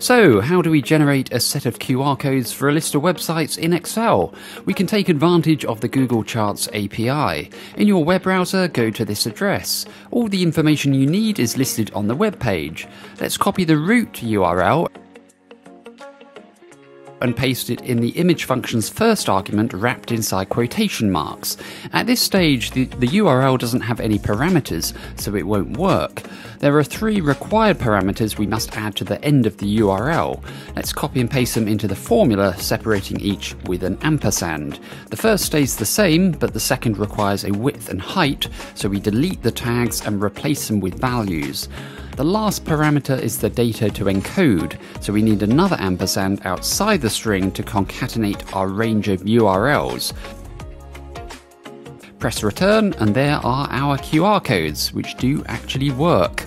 So, how do we generate a set of QR codes for a list of websites in Excel? We can take advantage of the Google Charts API. In your web browser, go to this address. All the information you need is listed on the web page. Let's copy the root URL and paste it in the image function's first argument wrapped inside quotation marks. At this stage, the, the URL doesn't have any parameters, so it won't work. There are three required parameters we must add to the end of the URL. Let's copy and paste them into the formula, separating each with an ampersand. The first stays the same, but the second requires a width and height, so we delete the tags and replace them with values. The last parameter is the data to encode, so we need another ampersand outside the string to concatenate our range of URLs. Press return, and there are our QR codes, which do actually work.